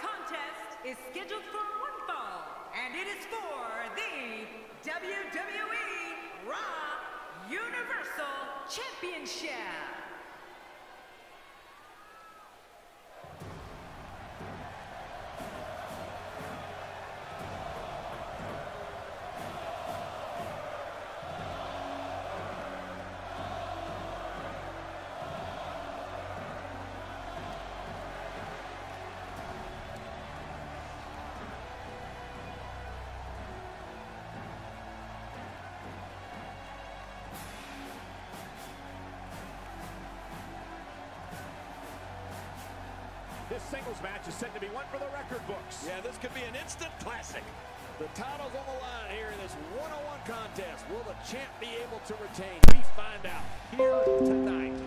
contest is scheduled for one fall, and it is for the WWE Raw Universal Championship. This singles match is set to be one for the record books. Yeah, this could be an instant classic. The title's on the line here in this one-on-one contest. Will the champ be able to retain? We find out here tonight.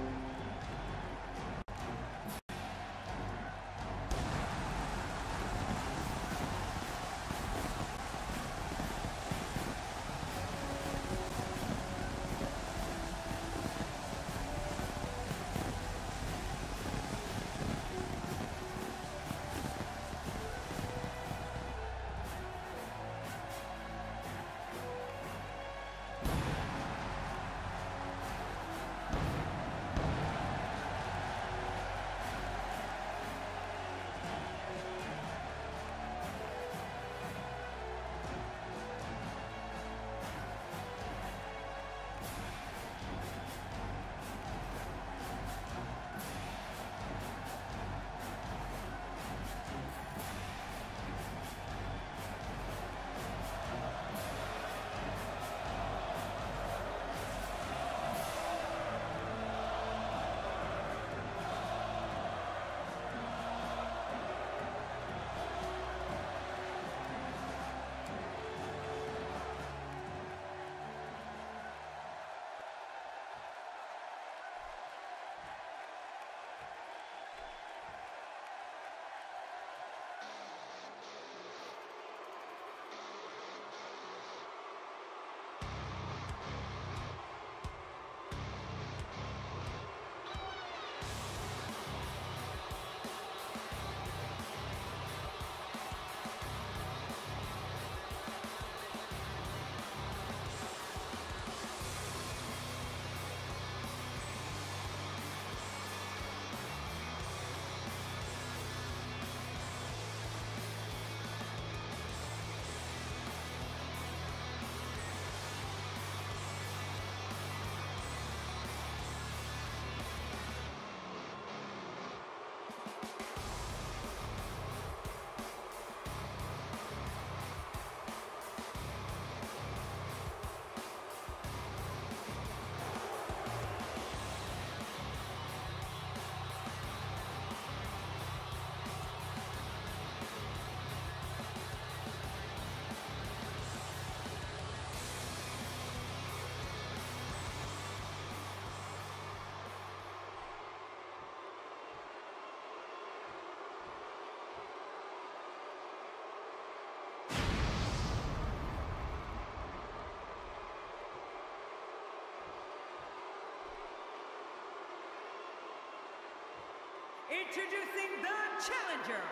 Introducing the challenger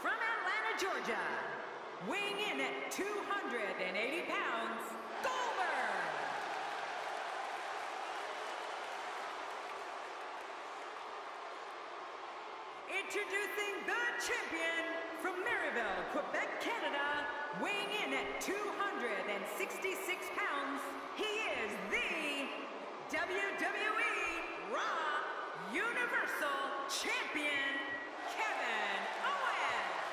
from Atlanta, Georgia, weighing in at 280 pounds, Goldberg. Introducing the champion from Marieville, Quebec, Canada, weighing in at 266 pounds, he is the WWE Raw Universal Champion, Kevin Owens.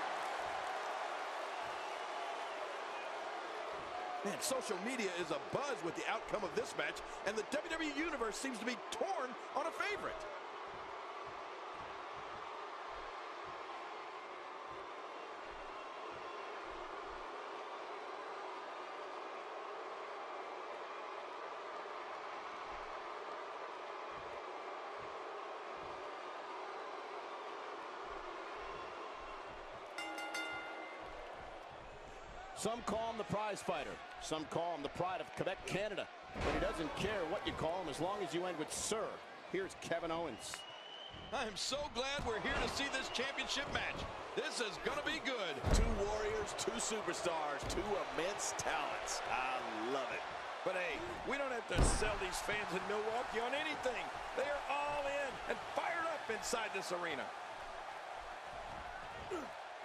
Man, social media is a buzz with the outcome of this match, and the WWE Universe seems to be torn on a favorite. Some call him the prize fighter. Some call him the pride of Quebec, Canada. But he doesn't care what you call him as long as you end with Sir. Here's Kevin Owens. I am so glad we're here to see this championship match. This is going to be good. Two warriors, two superstars, two immense talents. I love it. But hey, we don't have to sell these fans in Milwaukee on anything. They are all in and fired up inside this arena.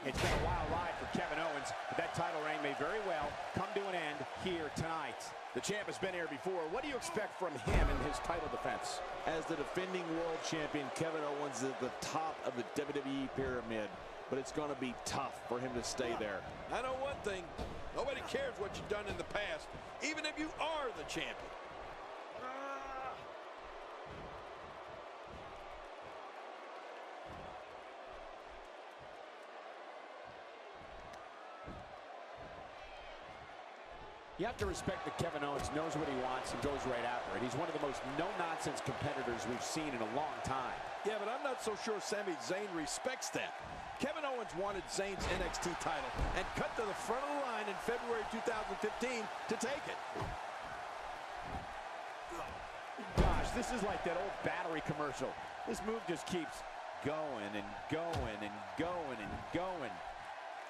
It's been a wild ride for Kevin Owens, but that title reign may very well come to an end here tonight. The champ has been here before. What do you expect from him in his title defense? As the defending world champion, Kevin Owens is at the top of the WWE pyramid, but it's going to be tough for him to stay there. I know one thing. Nobody cares what you've done in the past, even if you are the champion. You have to respect that Kevin Owens knows what he wants and goes right after it. He's one of the most no-nonsense competitors we've seen in a long time. Yeah, but I'm not so sure Sami Zayn respects that. Kevin Owens wanted Zayn's NXT title and cut to the front of the line in February 2015 to take it. Gosh, this is like that old battery commercial. This move just keeps going and going and going and going.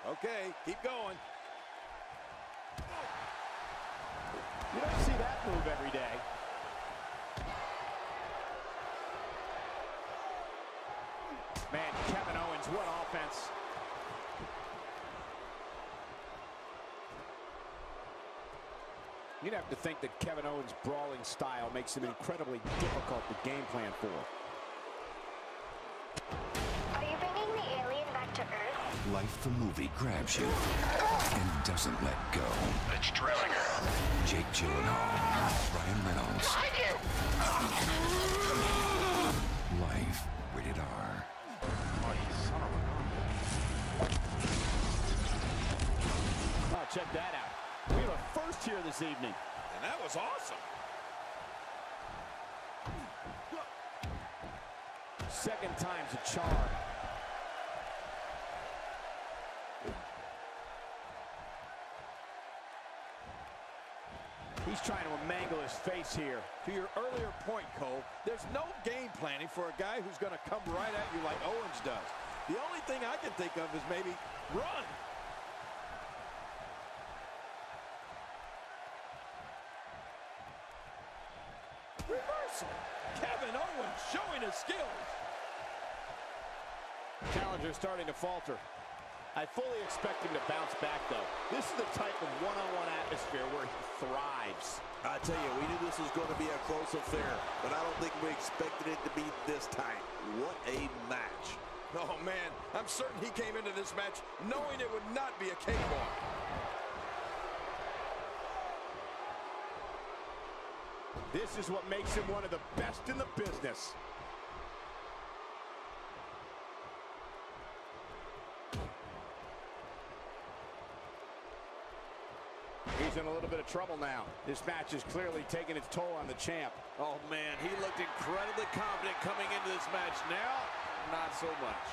Okay, keep going. You don't see that move every day. Man, Kevin Owens, what offense. You'd have to think that Kevin Owens' brawling style makes him incredibly difficult to game plan for. Are you bringing the alien back to Earth? Life the movie grabs you and doesn't let go. It's trailing her. Jake Gyllenhaal, Ryan Reynolds. Life rated R. Oh, check that out. We have a first here this evening. And that was awesome. Second time's a charm. He's trying to mangle his face here. To your earlier point, Cole, there's no game planning for a guy who's going to come right at you like Owens does. The only thing I can think of is maybe run. Reversal. Kevin Owens showing his skills. Challenger starting to falter. I fully expect him to bounce back, though. This is the type of one-on-one atmosphere where he thrives. I tell you, we knew this was going to be a close affair, but I don't think we expected it to be this tight. What a match. Oh, man, I'm certain he came into this match knowing it would not be a cakewalk. This is what makes him one of the best in the business. He's in a little bit of trouble now. This match is clearly taking its toll on the champ. Oh, man, he looked incredibly confident coming into this match. Now, not so much.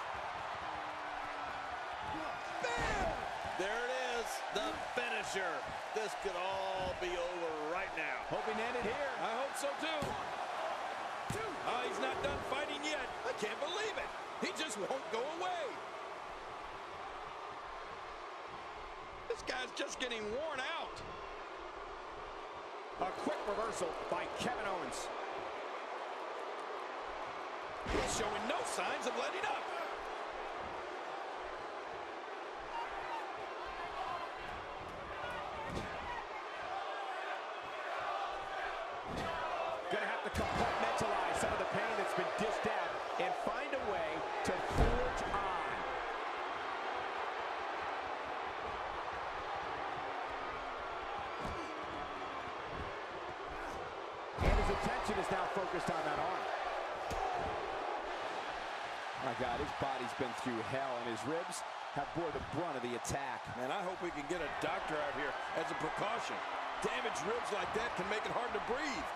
There it is, the finisher. This could all be over right now. Hoping to end it here. I hope so, too. Oh, he's not done fighting yet. I can't believe it. He just won't go away. This guy's just getting worn out. A quick reversal by Kevin Owens. He's showing no signs of letting up. Gonna have to compartmentalize some of the pain that's been dished out and find a way to forge on. And his attention is now focused on that arm. My God, his body's been through hell, and his ribs have bore the brunt of the attack. Man, I hope we can get a doctor out here as a precaution. Damaged ribs like that can make it hard to breathe.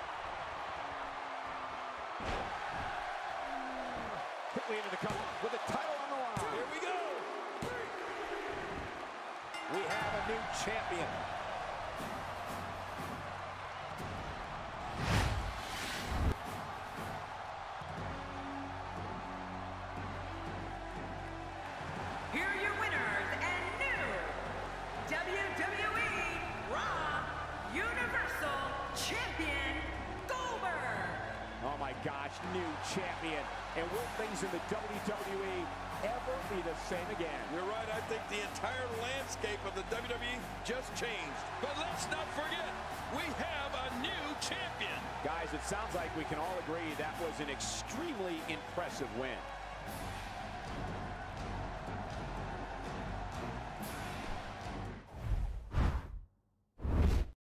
Quickly into the cover with the title on the line. Here we go. We have a new champion. champion. And will things in the WWE ever be the same again? You're right. I think the entire landscape of the WWE just changed. But let's not forget, we have a new champion. Guys, it sounds like we can all agree that was an extremely impressive win.